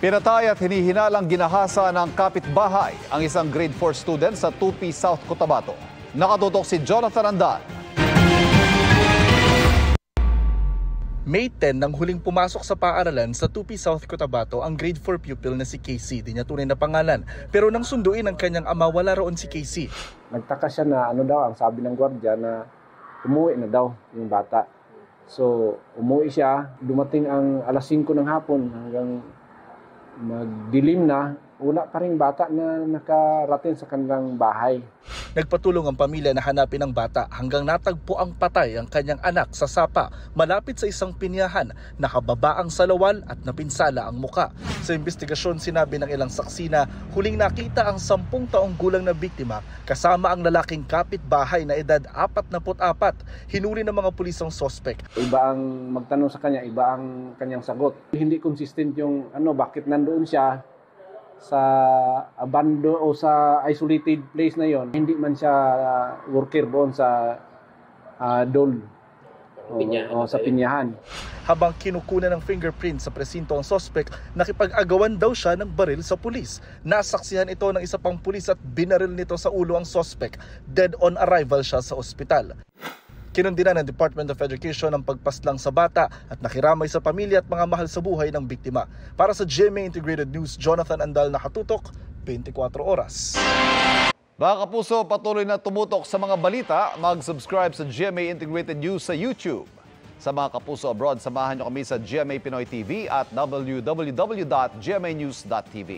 Pinatay at hinihinalang ginahasa ng kapitbahay ang isang grade 4 student sa Tupi, South Cotabato. Nakatutok si Jonathan Andan. May 10 nang huling pumasok sa paaralan sa Tupi, South Cotabato ang grade 4 pupil na si Casey. Di niya tunay na pangalan. Pero nang sunduin ng kanyang ama, wala roon si Casey. nagtaka siya na ano daw, ang sabi ng gwardiya na umuwi na daw yung bata. So, umuwi siya, dumating ang alas 5 ng hapon hanggang magdilim na, wala pa rin bata na nakarating sa kanilang bahay. Nagpatulong ang pamilya na hanapin ang bata hanggang natagpo ang patay ang kanyang anak sa sapa malapit sa isang pinyahan, nakababa ang salawal at napinsala ang muka. Sa investigasyon sinabi ng ilang saksi na huling nakita ang sampung taong gulang na biktima kasama ang lalaking kapitbahay na edad 44. Hinuli ng mga pulis ang sospek. Iba ang magtanong sa kanya, iba ang kanyang sagot. Hindi consistent yung ano, bakit nandoon siya sa abando o sa isolated place na yon hindi man siya uh, worker doon sa uh, dole o, o sa pinyahan Habang kinukunan ng fingerprint sa presinto ang sospek, nakipag-agawan daw siya ng baril sa pulis. Nasaksihan ito ng isa pang pulis at binaril nito sa ulo ang sospek. Dead on arrival siya sa ospital. Kinundina ng Department of Education ang pagpaslang sa bata at nakiramay sa pamilya at mga mahal sa buhay ng biktima. Para sa GMA Integrated News, Jonathan Andal nakatutok, 24 oras. Mga kapuso, patuloy na tumutok sa mga balita. Mag-subscribe sa GMA Integrated News sa YouTube. Sa mga kapuso abroad, samahan niyo kami sa GMA Pinoy TV at www.gmanews.tv.